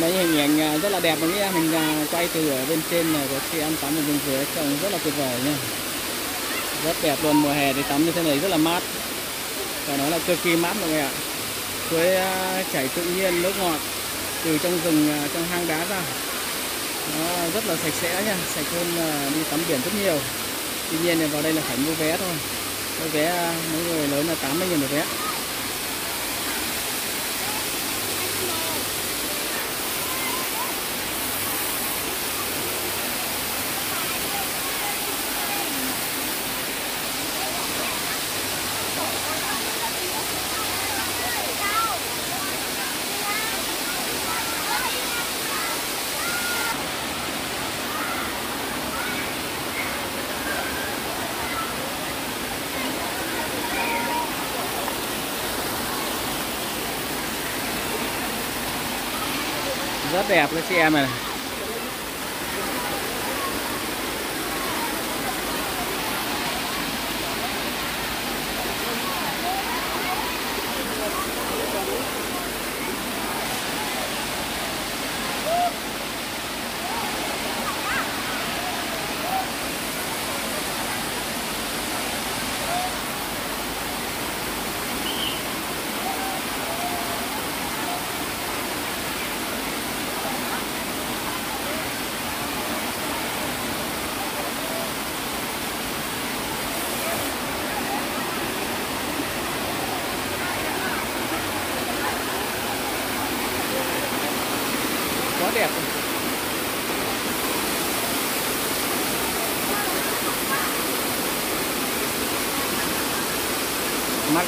rồi đấy, hình ảnh à, rất là đẹp và nghĩa mình à, quay từ ở bên trên này có khi ăn tắm ở bên dưới, trông rất là tuyệt vời nha rất đẹp luôn, mùa hè thì tắm như thế này rất là mát. Và nó là cực kỳ mát mọi người ạ. Suối à, chảy tự nhiên, nước ngọt từ trong rừng trong hang đá ra. Nó rất là sạch sẽ nha sạch hơn đi tắm biển rất nhiều. Tuy nhiên thì vào đây là phải mua vé thôi. Mua vé mỗi người lớn là 80 nghìn một vé. Rất đẹp cái xe này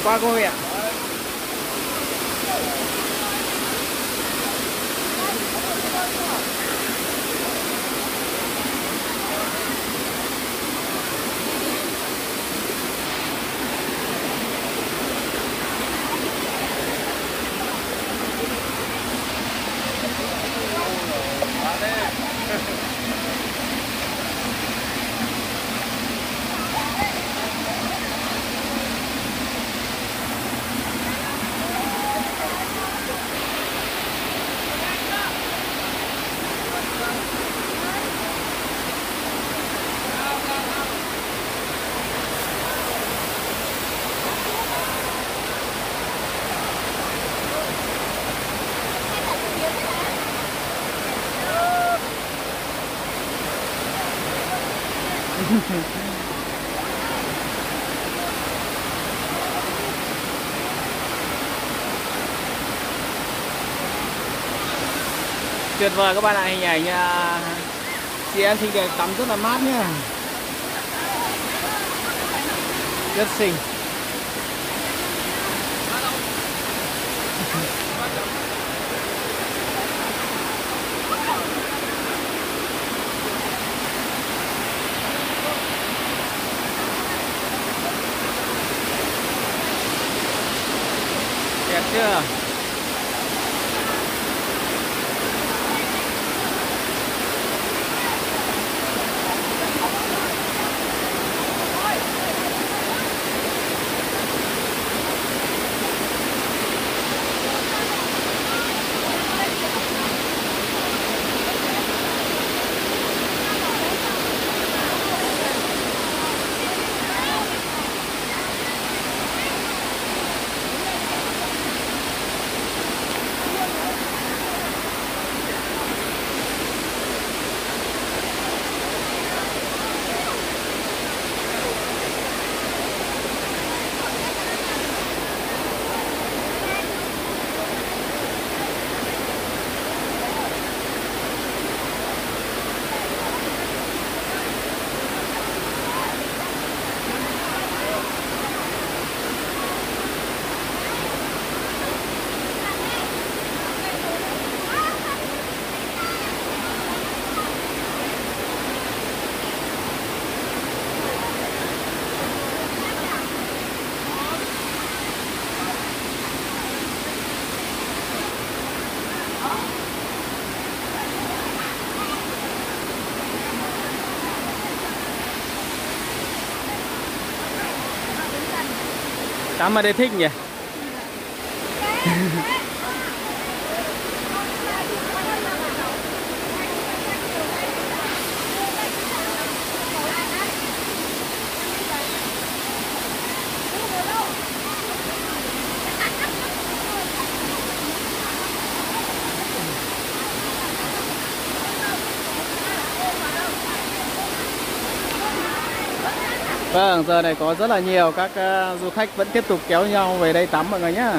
八公里 tuyệt vời, các bạn ạ, hình ảnh à, chị em xinh đẹp tắm rất là mát nhá. Rất xinh. Đẹp chưa? Tắm ở đây thích nhỉ. Vâng, giờ này có rất là nhiều các ờ, du khách vẫn tiếp tục kéo nhau về đây tắm mọi người nhé.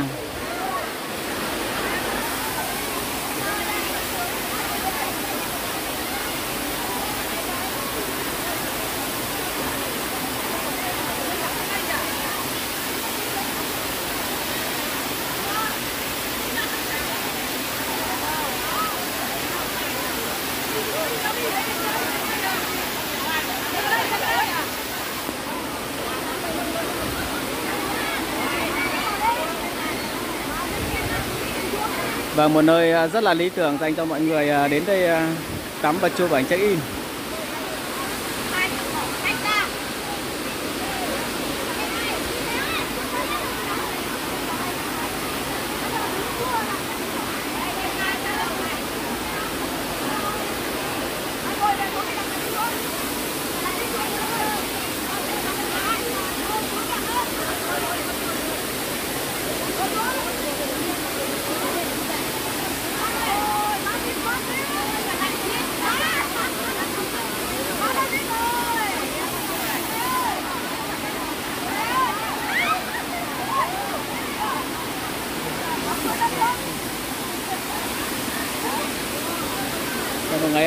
Và một nơi à, rất là lý tưởng dành cho mọi người à, đến đây à, tắm và chụp ảnh check in.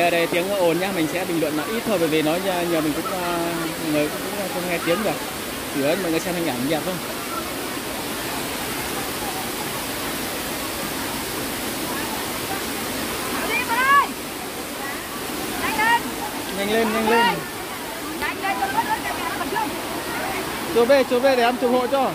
Ở đây tiếng ồn nhá, mình sẽ bình luận là ít thôi bởi vì nói nhờ mình cũng ờ, người cũng không nghe tiếng được. Chỉ ơn mọi người xem hình ảnh đẹp thôi. Nhanh lên, nhanh lên. Chụp về, chụp về để em chụp hộ cho.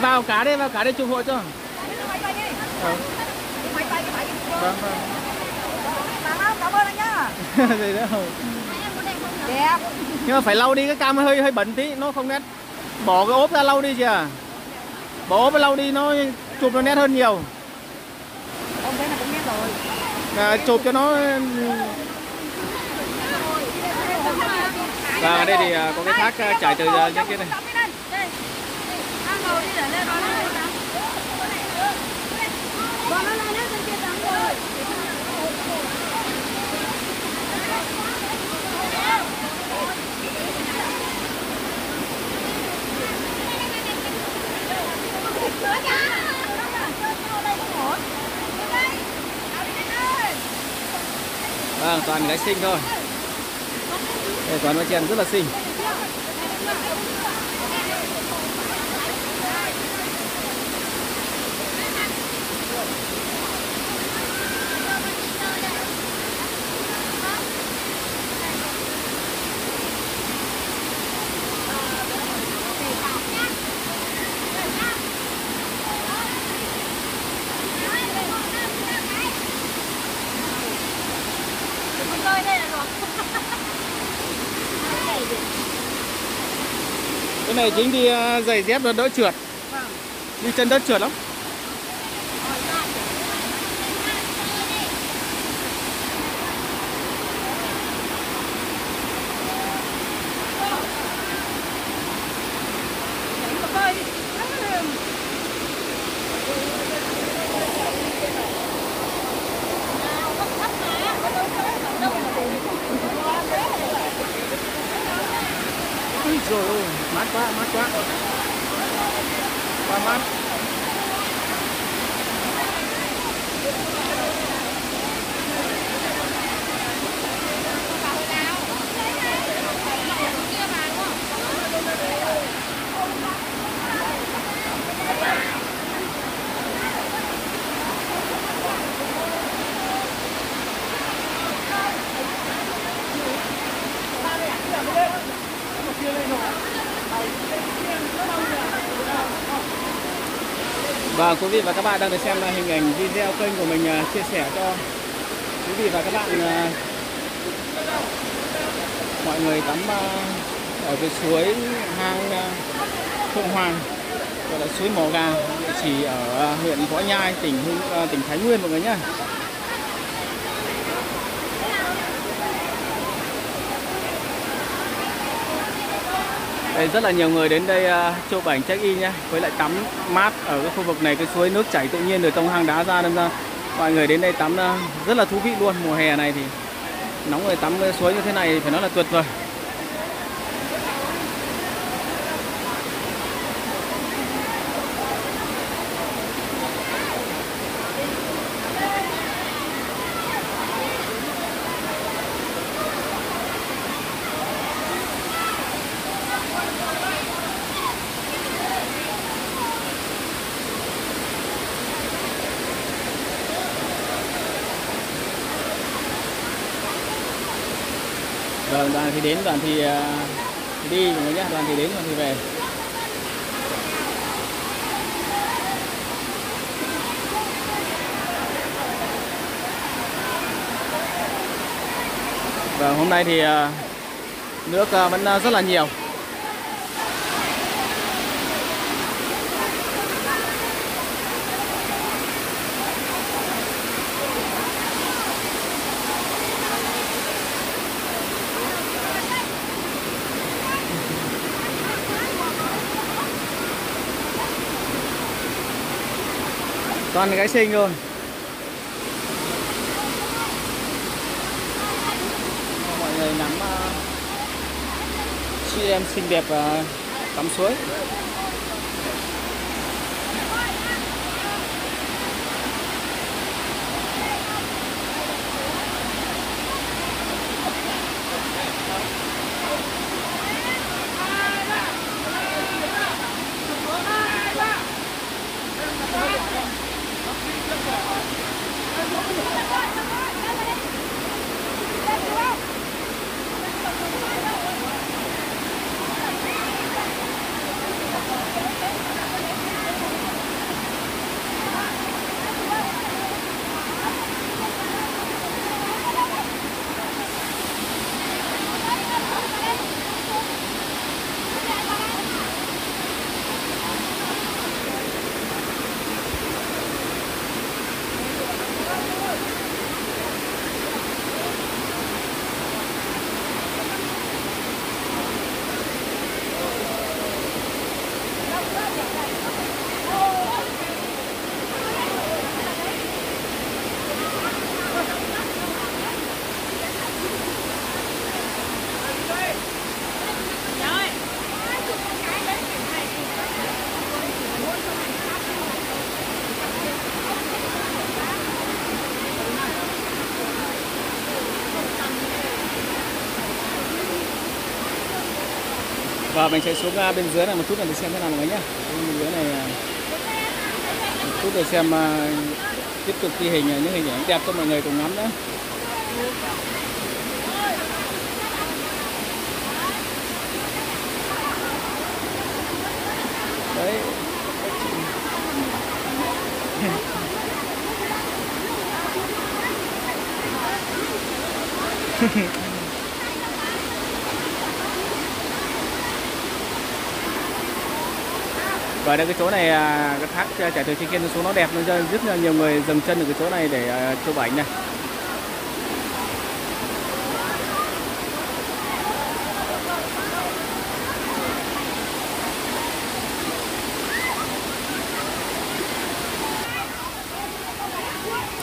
Vào cá đây, vào cá đây chụp hộ cho. Ờ. Vâng, vâng. Nữa không? Đẹp. Nhưng mà phải lau đi cái cam hơi hơi bẩn tí, nó không nét. Bỏ cái ốp ra lau đi kìa. Bỏ ốp ra lau đi nó chụp nó nét hơn nhiều. Ông thấy là cũng biết rồi. À, chụp cho nó Và ở đây thì à, có cái thác à, chảy từ à, trên kia này. Vâng, toàn gái xinh thôi. Đây, toàn mấy chèn rất là xinh. Cái này chính đi à, giày dép nó đỡ trượt. Đi chân đất trượt lắm. Ui rồi ôi, mát quá, mát quá. Quá mát. Vâng, quý vị và các bạn đang được xem hình ảnh video kênh của mình à, chia sẻ cho quý vị và các bạn à, mọi người tắm à, ở cái suối hang à, Phượng Hoàng gọi là suối Mò Gà địa chỉ ở à, huyện Võ Nhai tỉnh Hưng à, tỉnh Thái Nguyên mọi người nhé Đây rất là nhiều người đến đây uh, chụp ảnh check in nhé với lại tắm mát ở cái khu vực này cái suối nước chảy tự nhiên từ trong hang đá ra nên ra. Mọi người đến đây tắm uh, rất là thú vị luôn. Mùa hè này thì nóng người tắm cái suối như thế này phải nói là tuyệt vời Vâng, đoàn thì đến, đoàn thì, à, đi mọi người nhé, đoàn thì đến, đoàn thì về. và hôm nay thì à, nước à, vẫn rất là nhiều. Toàn gái xinh luôn mọi người nắm uh, chị em xinh đẹp uh, tắm suối. Và mình sẽ xuống à, bên dưới này một chút để xem thế nào mọi người nhé. Bên dưới này à, một chút để xem à, tiếp tục ghi hình những hình ảnh đẹp cho mọi người cùng ngắm nữa. Đấy. và đây cái chỗ này à, cái thác à, chảy từ trên kia xuống nó đẹp nên rất là nhiều người dừng chân ở cái chỗ này để à, chụp ảnh này.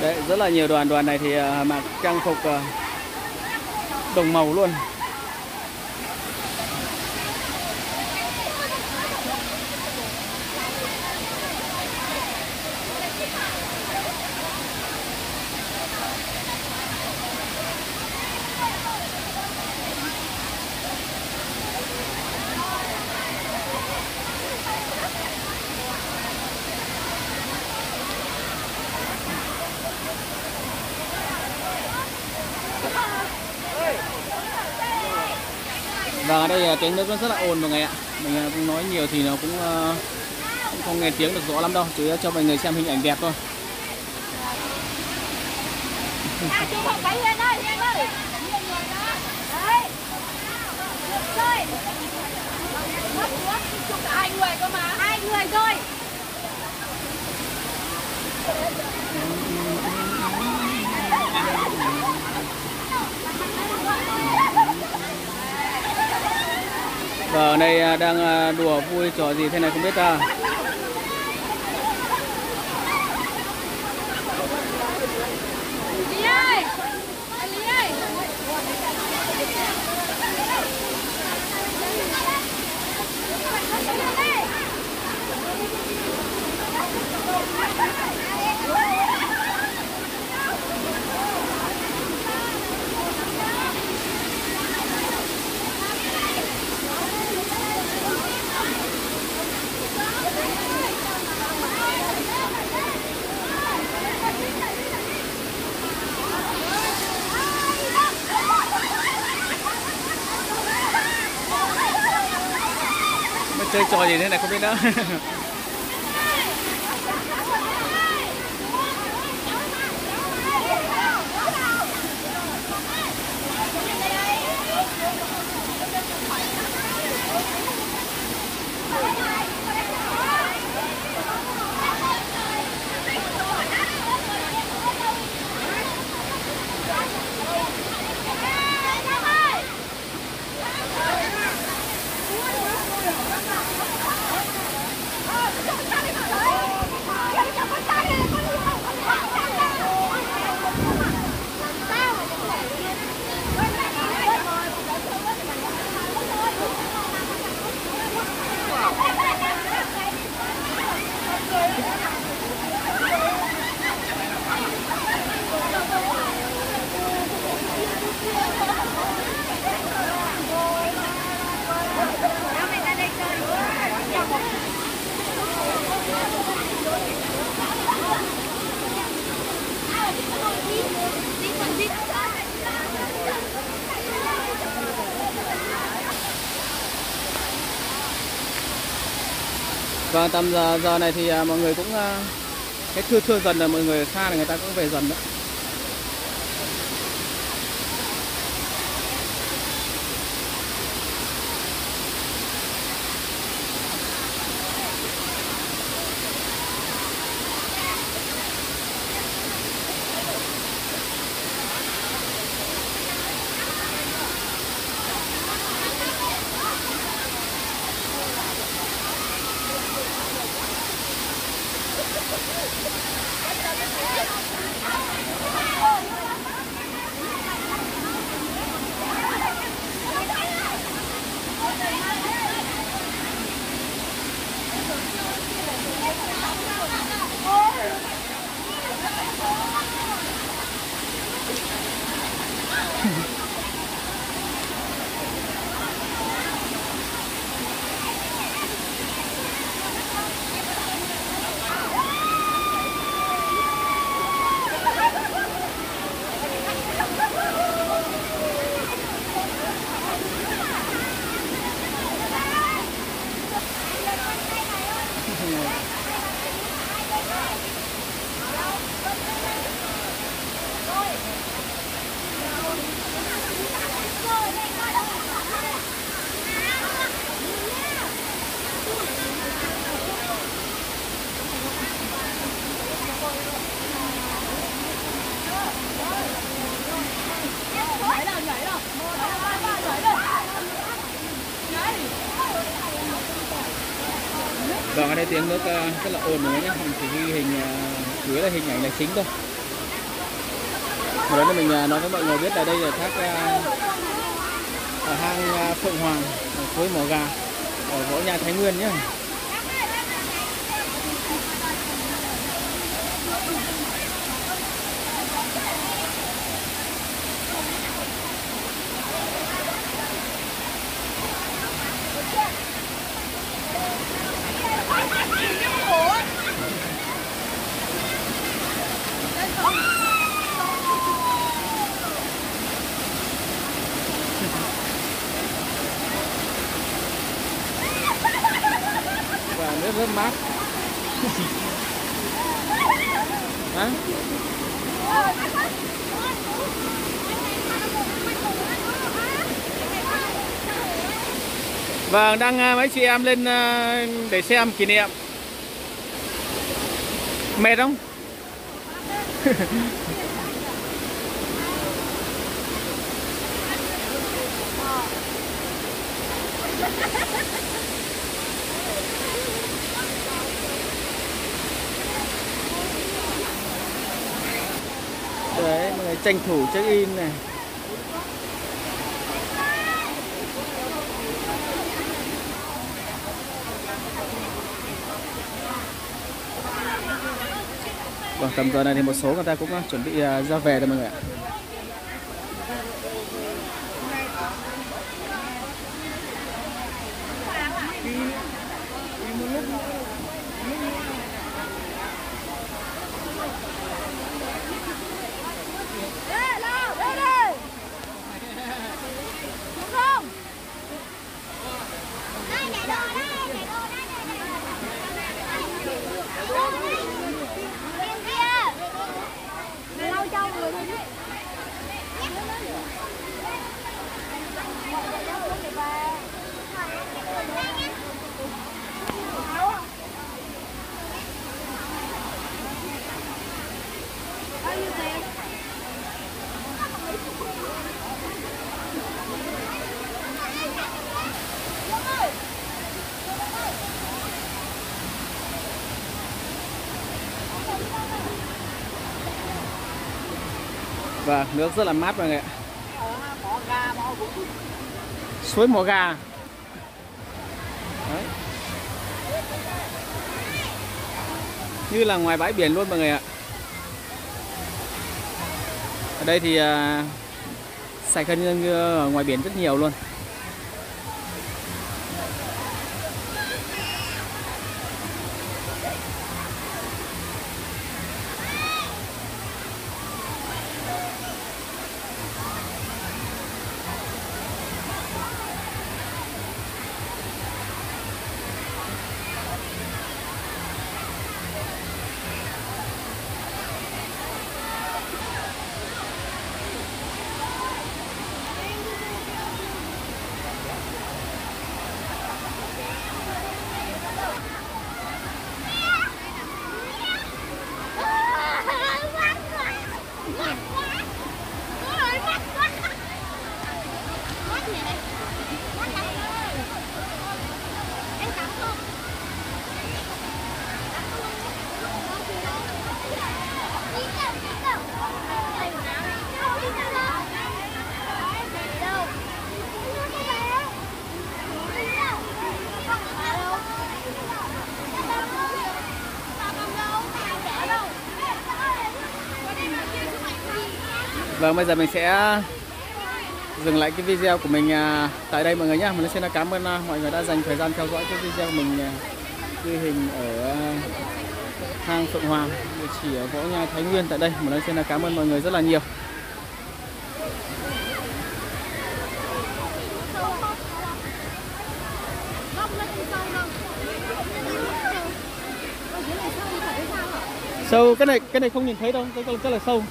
Đấy, rất là nhiều đoàn đoàn này thì mặc trang phục đồng màu luôn. Và ở đây à, tiếng nước nó rất là ồn mọi người ạ. Mình à, cũng nói nhiều thì nó cũng, à, cũng không nghe tiếng được rõ lắm đâu. Chỉ cho mọi người xem hình ảnh đẹp thôi À, chú không phải lên ơi, lên ơi. Đấy. Chơi. chụp cả hai người cơ mà hai người thôi và ở đây đang à, đùa vui trò gì thế này không biết ta? Chơi trò gì thế này không biết nữa Vâng, tầm giờ, giờ này thì à, mọi người cũng à, cái thưa thưa dần là mọi người xa là người ta cũng về dần đó. Đây tiếng nước ờ, rất là ồn rồi nhé, mình chỉ ghi hình, ờ, chủ yếu là hình ảnh là chính thôi. rồi đó là mình ờ, nói với mọi người biết là đây là thác ở hang Phượng Hoàng, ở suối Mỏ Gà, ở Võ Nhà Thái Nguyên nhé. Và mát. Hả? Vâng, đang à, mấy chị em lên à, để xem kỷ niệm. Mệt không? Đấy, tranh thủ check in này. Vâng, tầm giờ này thì một số người ta cũng à, chuẩn bị à, ra về rồi mọi người ạ. Ê, lao, đây đây. Đúng không? Đây, để đồ đây, để đồ đây, để đồ đây. Bên kia. Mày lau cho người thôi chứ. Bao nhiêu tiền? Và nước rất là mát mọi người ạ. Suối Mỏ Gà. Đấy. Như là ngoài bãi biển luôn mọi người ạ. Ở đây thì uh, sạch hơn như ở ngoài biển rất nhiều luôn. Vâng, bây giờ mình sẽ dừng lại cái video của mình à, tại đây mọi người nhé. Mình xin cảm ơn à, mọi người đã dành thời gian theo dõi cái video của mình à, ghi hình ở hang Phượng Hoàng, địa chỉ ở Võ Nhai Thái Nguyên tại đây. Mình xin cảm ơn mọi người rất là nhiều. Sâu cái này cái này không nhìn thấy đâu, cái con rất là sâu.